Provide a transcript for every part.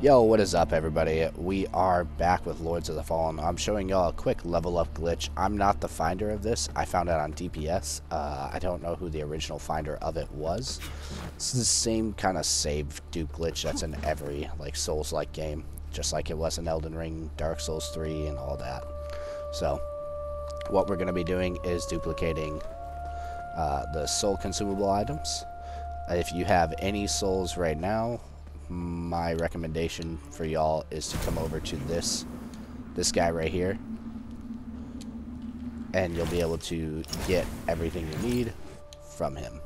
Yo, what is up everybody? We are back with Lords of the Fallen. I'm showing y'all a quick level up glitch. I'm not the finder of this. I found it on DPS. Uh, I don't know who the original finder of it was. It's the same kind of save dupe glitch that's in every like Souls-like game. Just like it was in Elden Ring, Dark Souls 3, and all that. So, what we're going to be doing is duplicating uh, the soul consumable items. If you have any souls right now, my recommendation for y'all is to come over to this this guy right here. And you'll be able to get everything you need from him.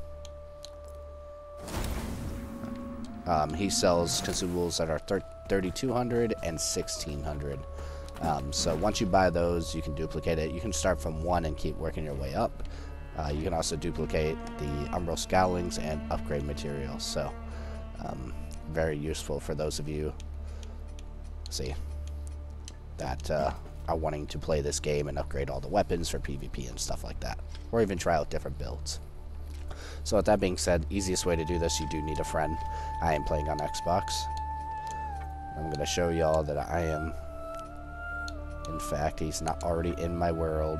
Um, he sells consumables that are 3200 and 1600 um, so once you buy those you can duplicate it. You can start from one and keep working your way up. Uh, you can also duplicate the umbral scourings and upgrade materials. So um, very useful for those of you see that uh, are wanting to play this game and upgrade all the weapons for PvP and stuff like that, or even try out different builds. So with that being said, easiest way to do this, you do need a friend. I am playing on Xbox. I'm going to show y'all that I am, in fact, he's not already in my world.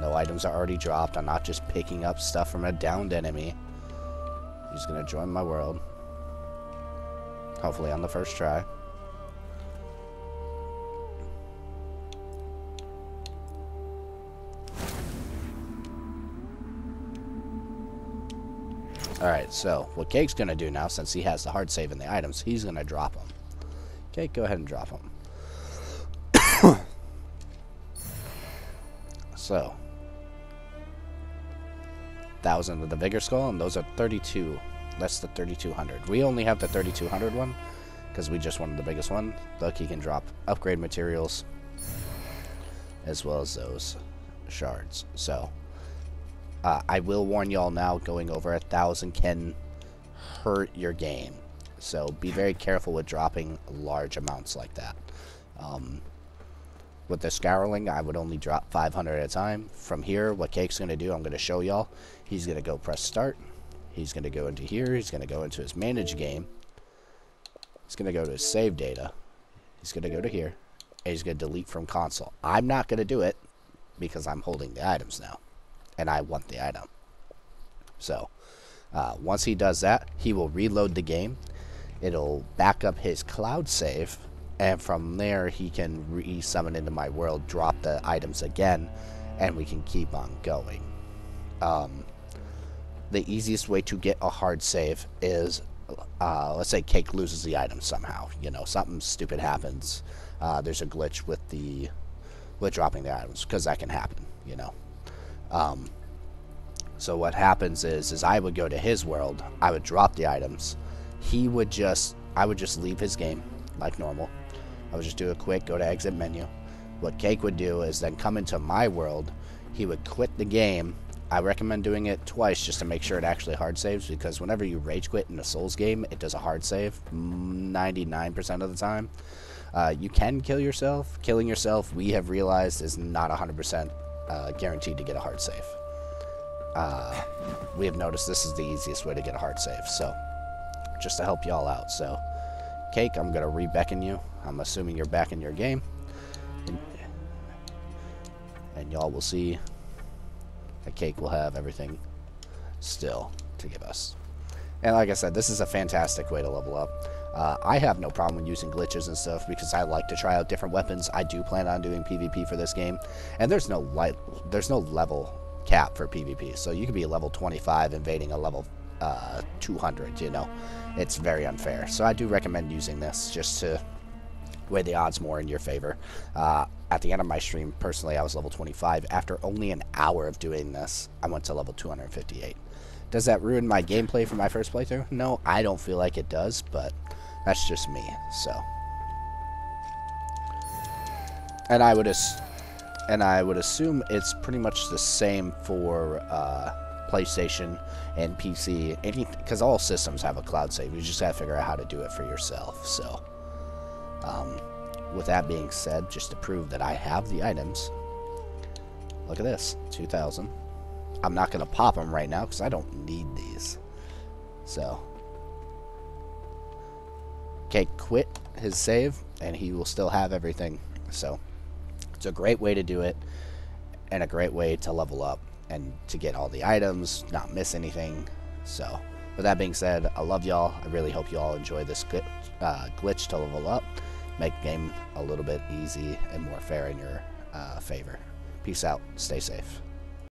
No items are already dropped. I'm not just picking up stuff from a downed enemy. He's going to join my world. Hopefully on the first try. Alright, so what Cake's going to do now, since he has the hard save in the items, he's going to drop them. Cake, go ahead and drop them. so, 1,000 of the Vigor Skull, and those are 32 that's the 3200. We only have the 3200 one because we just wanted the biggest one. He can drop upgrade materials as well as those shards. So, uh, I will warn y'all now, going over a thousand can hurt your game. So be very careful with dropping large amounts like that. Um, with the Scouring, I would only drop 500 at a time. From here, what Cake's going to do, I'm going to show y'all. He's going to go press start. He's going to go into here. He's going to go into his manage game. He's going to go to his save data. He's going to go to here. And he's going to delete from console. I'm not going to do it because I'm holding the items now. And I want the item. So, uh, once he does that, he will reload the game. It'll back up his cloud save. And from there, he can re-summon into my world, drop the items again, and we can keep on going. Um, the easiest way to get a hard save is, uh, let's say Cake loses the item somehow. You know, something stupid happens. Uh, there's a glitch with the with dropping the items because that can happen. You know. Um, so what happens is, is I would go to his world. I would drop the items. He would just, I would just leave his game like normal. I would just do a quick go to exit menu. What Cake would do is then come into my world. He would quit the game I recommend doing it twice just to make sure it actually hard saves because whenever you rage quit in a Souls game, it does a hard save 99% of the time. Uh, you can kill yourself. Killing yourself, we have realized, is not 100% uh, guaranteed to get a hard save. Uh, we have noticed this is the easiest way to get a hard save, so just to help y'all out. So, Cake, I'm going to re-beckon you. I'm assuming you're back in your game. And, and y'all will see the cake will have everything still to give us. And like I said, this is a fantastic way to level up. Uh, I have no problem using glitches and stuff because I like to try out different weapons. I do plan on doing PvP for this game, and there's no light, there's no level cap for PvP. So you could be a level 25 invading a level uh, 200. You know, it's very unfair. So I do recommend using this just to weigh the odds more in your favor. Uh, at the end of my stream, personally, I was level 25. After only an hour of doing this, I went to level 258. Does that ruin my gameplay for my first playthrough? No, I don't feel like it does, but that's just me, so. And I would and I would assume it's pretty much the same for uh, PlayStation and PC, because all systems have a cloud save. You just gotta figure out how to do it for yourself. So, um, with that being said, just to prove that I have the items, look at this, 2,000. I'm not going to pop them right now because I don't need these. So, okay, quit his save, and he will still have everything. So it's a great way to do it, and a great way to level up and to get all the items, not miss anything. So with that being said, I love y'all. I really hope you all enjoy this glitch, uh, glitch to level up, make the game a little bit easy and more fair in your uh, favor. Peace out. Stay safe.